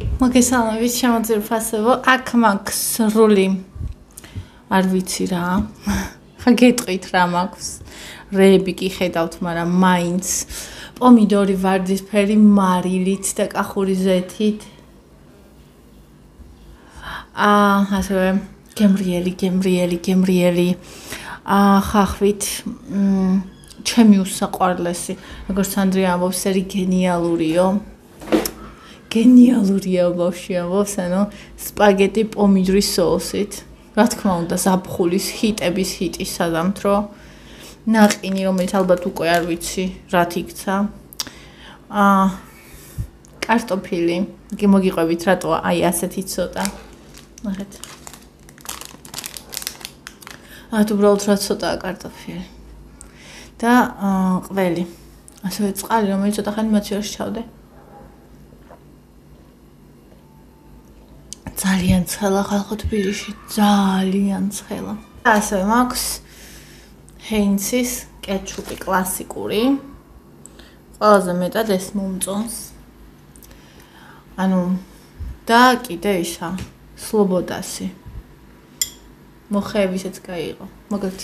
მოგესალმებით შემოძირფასებო აქ მაქვს სრული არ ვიცი რა. ხა გეტყვით რა მაქვს. რეები კი ხედავთ მაგრამ მაინც. პომიდორი ვარდისფერი მარილით და კახური ზეთით. აა ასე გემრიელი გემრიელი გემრიელი. აა ხახვით ჩემი უსაყვარლესი. როგორც ანდრია ამბობს ერი გენიალურიო გენიალურია ბავშვიავოს, ანუ სპაგეტი პომიდორის სოუსით. რა თქმა უნდა, ზაფხულის ჰიტების ჰიტი სადამთრო. ნაყინი, რომელიც ალბათ უკვე არ ვიცი, რა თიქცა. აა კარტოფილი. მოგიყვებით რატო აი ასეთი ცოტა. ნახეთ. აა თუ უბრალოდ რა ცოტაა კარტოფილი. და აა ყველი. ასევე წყალი, რომელიც ცოტა ხანი მაცივარში ჩავდე. აა ძალიან ცხელა ხალხო თბილისში ძალიან ცხელა ასე მაქვს ჰეინცის კეჩუპი კლასიკური. ყველაზე მეტად ეს მომწონს. ანუ და კიდე ისა სლობოდასი. მოხეებისაც გაიყო მოგეთ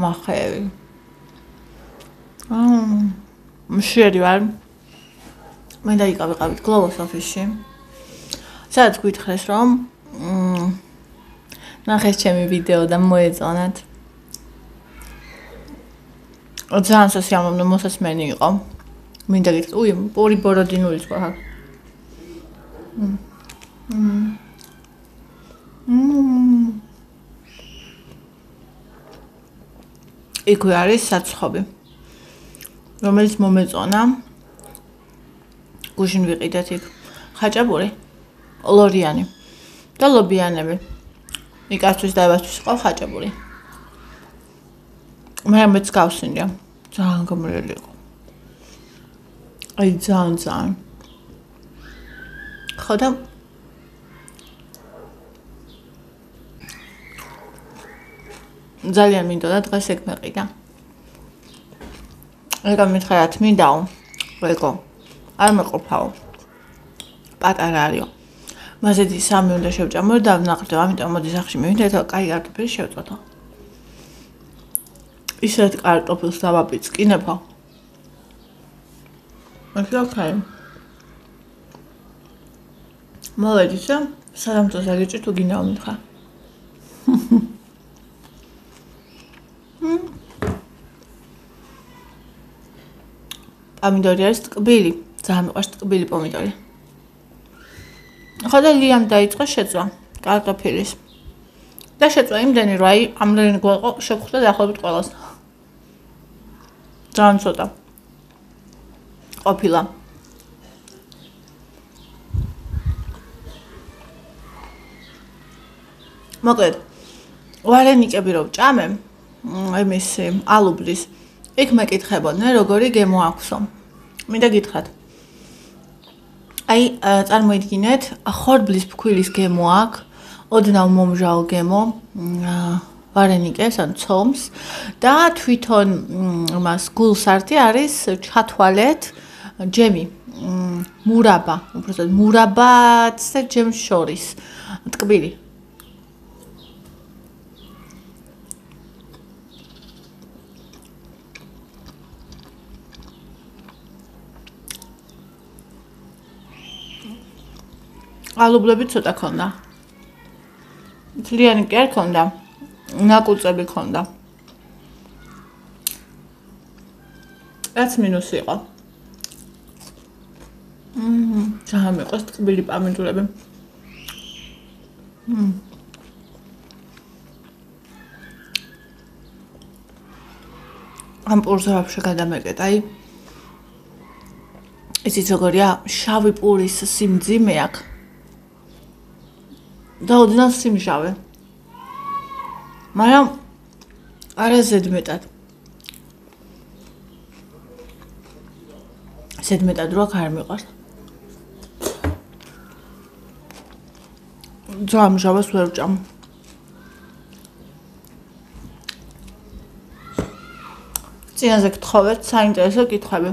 მოხეები. აა მშვიერი ვარ მე დაიკავიყავით გლობოს ოფისში. სადაც გვითხრეს რომ ნახეს ჩემი ვიდეო და მოეწონათ. ძალიან სასიამოვნო მოსასმენი იყო. მინდა გითხრათ, უი, პორი ბოროდინული სხვა ხა. იქ არის საცხობი. რომელიც მომეწონა. გუშინ ვიყიდეთ იქ. ხაჭაპური ლორიანი და ლობიანები. იკასთვის და ევასთვის ყავ ხაჭაპური. მე მეც გავსინდა ძალიან გამრელი იყო. აი ძალიან ძალიან. ხოდა ძალიან მინდოდა დღეს ეგ მეყიდა ეგა მითხრათ მინდაო ეგო არ მეყოფაო. პატარა არისო. მასეთი სამი უნდა შევჭამო და ვნახდე, ამიტომ მოდი სახში მივიდე და კაი კარტოფილი შევწოთო. ისეთ კარტოფილს დავაპიცკინებო. ახლა კაი. მოლედისა, სალამთოს აგიჭი თუ გინდა უმთხა. ამიდორი არის ტკბილი. ძალიან მიყვარს ტკბილი პომიდორი. ხოდა ლიამ დაიწყო შეწვა კარტოფილის. და შეწვა იმდენი რომ აი ამდენი გვაყო შეგხვდა დაახლოებით ყველას. ძალიან ცოტა. ყოფილა. მოკლედ ვარენიკები რო ჭამე, აი მისი ალუბლის, იქ მეკითხებოდნენ როგორი გემო აქვსო. მინდა გითხრათ. აი წარმოიდგინეთ ხორბლის ფქვილის გემო აქვს ოდნავ მომჟავ გემო ვარენიკეს ან ცომს. და თვითონ მას გულსართი არის ჩათვალეთ ჯემი მურაბა უბრალოდ მურაბაც და ჯემს შორის ტკბილი ალუბლები ცოტა ქონდა. თლიანი კი არ ქონდა. ნაკუწები ქონდა. რაც მინუსი იყო. მმ, ძალიან მეყვარს ტკბილი პამიდურები. მმ. ამ პურზე ვაფშე გადამეკეთ, აი. იცით როგორია? შავი პურის სიმძიმე აქვს. და ოდნავ სიმჟავე. მაგრამ არა ზედმეტად. ზედმეტად რო არ მიყვარს. ძამჟავას ვერ ვჭამ. წინაზე გთხოვეთ საინტერესო კითხვები.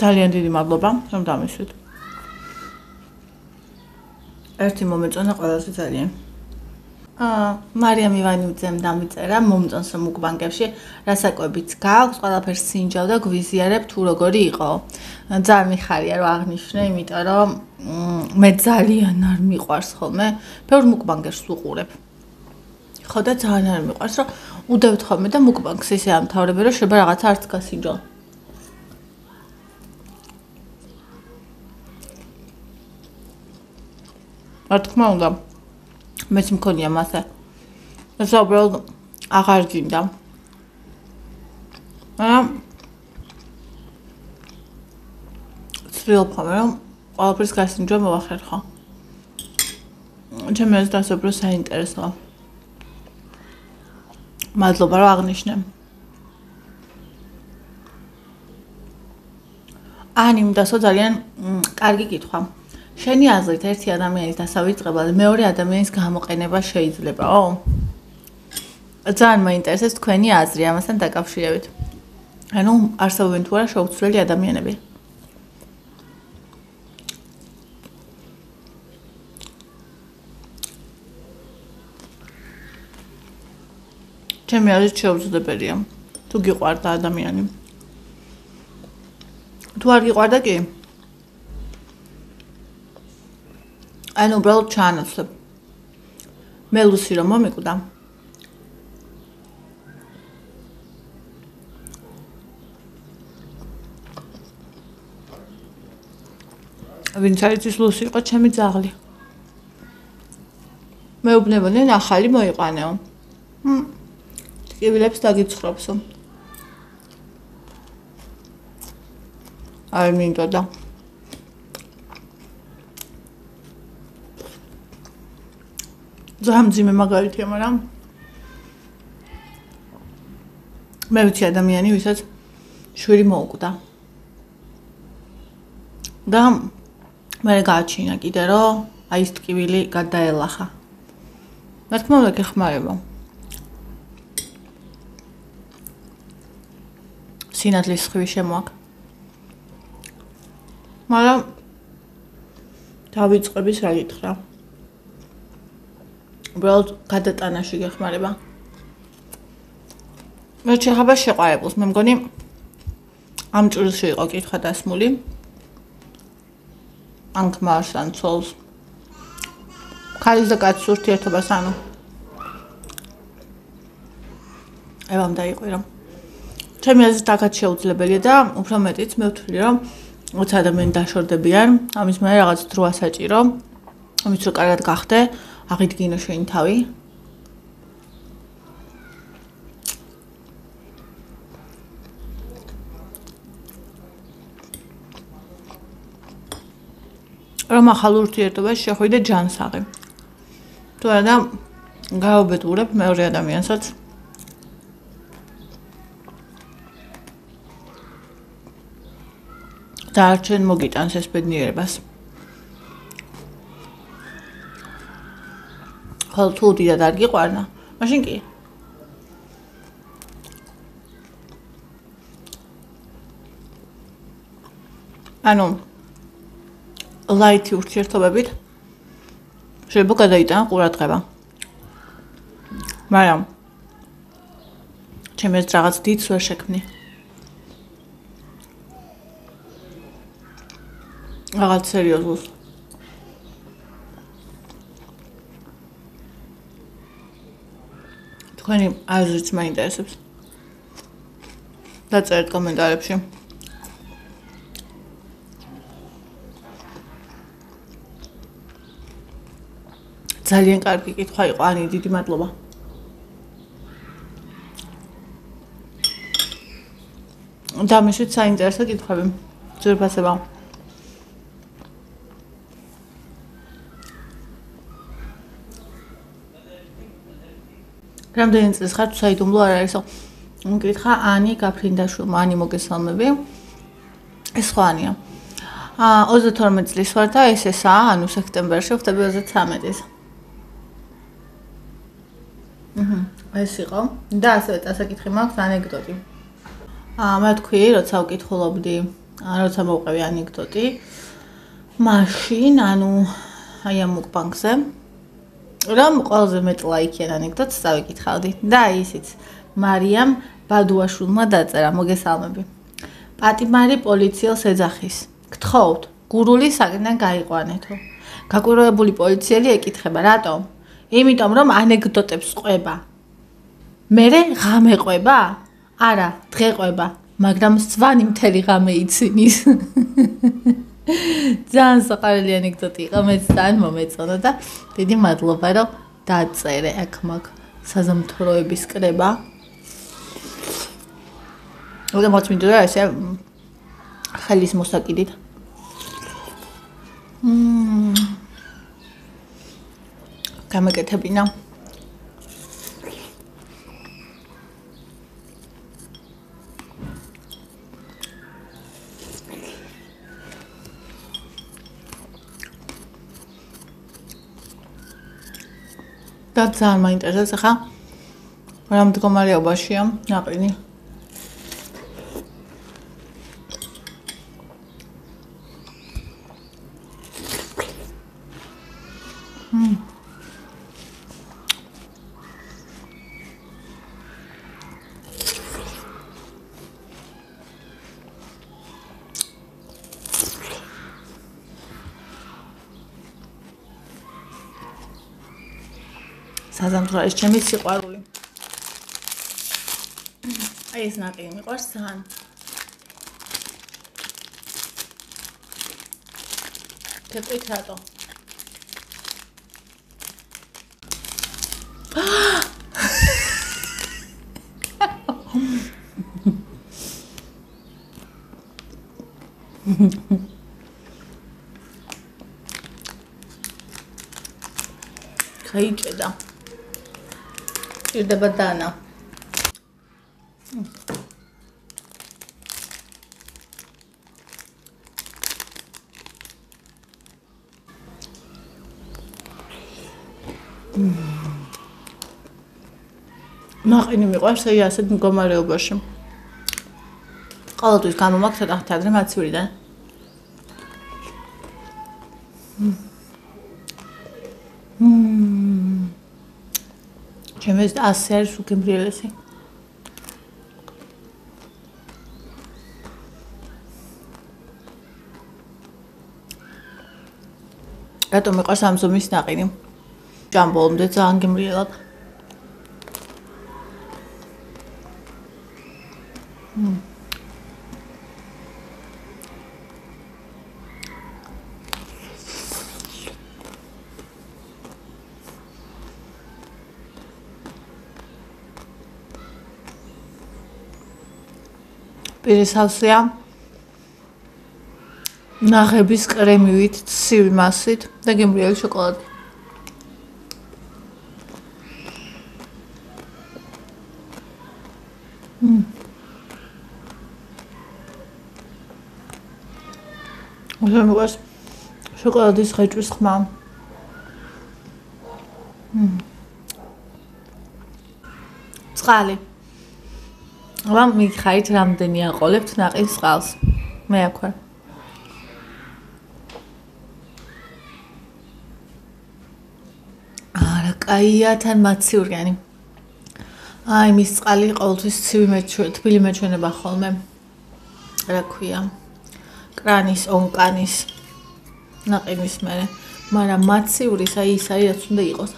ძალიან დიდი მადლობა, რომ დამისვით. ერთი მომეწონა ყველაზე ძალიან. აა მარიამ ივანიძემ დამიწერა მომწონს მუკბანგებში, რასაკვებიც გაქვს, ყველაფერს სინჯავ და გვიზიარებ თუ როგორი იყო. ძალიან მიხარია რომ აღნიშნე, იმიტომ რომ მე ძალიან არ მიყვარს ხოლმე, ბევრ მუკბანგერს ვუყურებ. ხო და ძალიან არ მიყვარს რომ უდევთ ხოლმე და მუკბანგს ისე ამთავრები რომ შეიძლება რაღაცა არც გასინჯო. რა თქმა უნდა მეც მქონია მასე. ეს უბრალოდ აღარ გინდა. აა ცდილობ ხოლმე რომ ყველაფერს გასინჯვა მოვახერხო ჩემს ეს დასობრო საინტერესოა. მადლობა რომ აღნიშნე. ანი მდასო ძალიან კარგი კითხვა შენი აზრით ერთი ადამიანის დასავიწყება და მეორე ადამიანის გამოყენება შეიძლებაო? ძალიან მაინტერესებს თქვენი აზრი ამასთან დაკავშირებით. ანუ არსებობენ თუ არა შეუცვლელი ადამიანები? ჩემი აზრით შეუძლებელია. თუ გიყვარდა ადამიანი. თუ არ გიყვარდა კი? ანუ უბრალოდ ჩაანაცვლებ. მე ლუსი რომ მომიკვდა. ვინც არის ის ლუსი იყო ჩემი ძაღლი. მე უბნებოდნენ ახალი მოიყანეო. მ ტკივილებს დაგიცხრობსო. არ მინდოდა ძალიან ძიმე მაგალითია, მაგრამ მე ვიცი ადამიანი, ვისაც შვილი მოუკვდა. და მე გააჩინა კიდე, რომ აი ეს ტკივილი გადაელახა. მე თქმა უნდა გეხმარება. სინათლის ხვი შემოაკ. მაგრამ დავიწყების რა გითხრა? უბრალოდ გადატანაში გეხმარება. მე შეიძლება შეყარებულს, მე მგონი ამ ჭურში იყო კითხვა დასმული. ანკ მარსან ცოლს. ქალის და კაცის ურთიერთობას ანუ. ევამ დაიყვირო. ჩემი აზრით აქაც შეუძლებელია და უფრო მეტიც მე ვთვლი რომ ოც ადამიანი დაშორდებიან, ამის მე რაღაც დროა საჭირო. ამის რო კარგად გახდე, აღიდგინო შენი თავი. რომ ახალ ურთიერთობას შეხვიდე ჯანსაღი. თუ არა გაობედურებ მეორე ადამიანსაც და არჩენ მოგიტანს ეს ბედნიერებას. ხოლ თუ დიდად არ გიყვარნა, მაშინ კი. ანუ ლაითი ურთიერთობებით შეიძლება გადაიტანა ყურადღება. მაგრამ ჩემს რაღაც დიდს ვერ შექმნი. რაღაც სერიოზულს. თქვენი აზრიც მაინტერესებს. დაწერეთ კომენტარებში. ძალიან კარგი კითხვა იყო, ანი, დიდი მადლობა. და მეშიც საინტერესო კითხვები. ძვირფასება. რამდენი წელს ხარ თუ საიდუმლო არ არისო? მკითხა ანი გაფრინდაშვილმა, ანი მოგესალმები. ეს ხო ანია. აა 32 წლის ვარ და ეს ესაა, ანუ სექტემბერში ხდება 33-ის. აჰა, ეს იყო. და ასევე დასაკითხი მაქვს ანეკდოტი. აა მე თქვი, როცა ვკითხულობდი როცა მოვყევი ანეკდოტი მაშინ ანუ აი ამ მუკბანგზე რომ ყველაზე მეტ ლაიქიან ანეკდოტს წავიკითხავდი და ისიც. მარიამ ბადუაშულმა დაწერა მოგესალმები. პატიმარი პოლიციელს ეძახის. გთხოვთ გურული საკიდან გაიყვანეთო. გაკვირვებული პოლიციელი ეკითხება რატომ? იმიტომ რომ ანეკდოტებს ყვება. მე ღამე ყვება? არა დღე ყვება მაგრამ სვანი მთელი ღამე იცინის ძალიან საყარელი ანეკდოტი იყო მეც ძალიან მომეწონა და დიდი მადლობა რომ დაწერე აქ მაგ საზამთროების კრება. უნდა მოწმინდო ესე ხელის მოსაკიდით. მმ. გამეკეთებინა და ძალიან მაინტერესებს ახლა რა მდგომარეობაშია ნაყინი საზამთრო ეს ჩემი სიყვარული. აი ეს ნაკი მიყვარს ძალიან. თეთრით რატო? ხაიჭედა. ჭირდება დანა. მაყინი მიყვარს აი ასეთ მდგომარეობაში. ყოველთვის გამომაქვს ცოტა ხთადრე მაცურიდან. ჩემს ასე არის უკემბრიელესი. რატომ მეყავს ამ ზომის ნაყინი? ჯამბოლამდე ძალიან გემრიელად. მმ პირისავსია ნაღების კრემივით, ცივი მასით და გემრიელი შოკოლადი. უშენ მოგას შოკოლადის ხეჭვის ხმა. მმ. წყალი. ლა მითხარით რამდენი აყოლებთ ნაყის წყალს. მე აქ ვარ. არა, кайია თან მაციურიანი. აი, მის წყალი ყოველთვის ცივი მეჩვე, თბილი მეჩვენება ხოლმე. რა ქვია? კრანის, ონკანის. ნაყინის მერე. მაგრამ მაციურის აი ის არის რაც უნდა იყოს.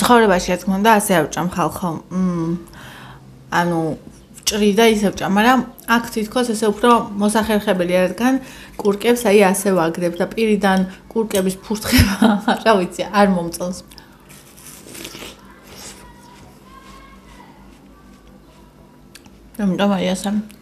ცხოვრებაში რა თქმა უნდა ასე ავჭამ ხალხო. მმ ანუ ჭრი და ისე ვჭამ, მაგრამ აქ თითქოს ესე უფრო მოსახერხებელი რადგან კურკებს აი ასე ვაგდებ და პირიდან კურკების ფურთხება, რა ვიცი, არ მომწონს. აი ასე.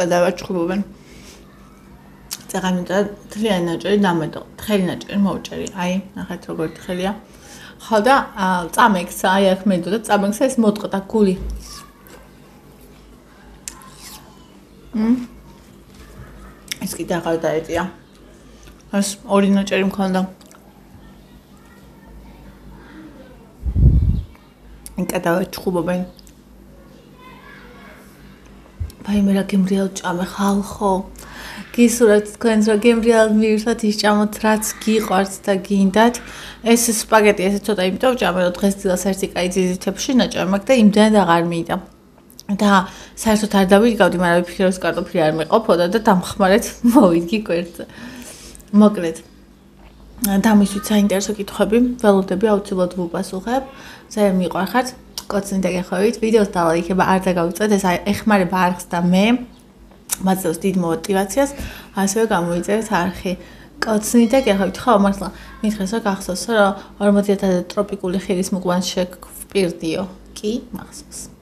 იკა დავაჩხუბობენ. წაღამიტა თლიანი ნაჭერი დამედო. თხელი ნაჭერი მოვჭერი. აი, ნახეთ როგორი თხელია. ხო და წამექცა, აი აქ მედო და წამექცა ეს მოტყდა გული. მ ეს კიდე აღარ დაეტია. ეს ორი ნაჭერი მქონდა. იკა დავაჩხუბობენ. აი მე რა გემრიელ ჭამე ხალხო. გისურვებთ თქვენს რა გემრიელ მივირთოთ ის ჭამოთ რაც გიყვართ და გინდათ. ეს სპაგეტი ესე ცოტა იმიტომ ჭამე რომ დღეს დილას ერთი კაი ძიზითებში ნაჭამე მაგ და იმდანად აღარ მიდა და საერთოდ არ დავიგავდი მაგრამ ვიფიქრე რომ კარტოფილი არ მეყოფოდა და დამხმარეთ მოვიდი კვერცხზე მოკლედ. დამისვით საინტერესო კითხვები ველოდები აუცილებლად ვუპასუხებ. ძალიან მიყვარხართ გოცნით ეგეხებით, ვიდეოს დალაიქება არ დაგავიწყეთ, ეს ეხმარება არხს და მე მაძლევს დიდ мотиваციას, ასევე გამოიწერეთ არხი. კოცნით ეგეხებით, ხო, მართლა მითხრეს რომ გახსოვს რომ 40000 ტროპიკული ხილის მუკვანს შეგვპირდიო. კი, მახსოვს.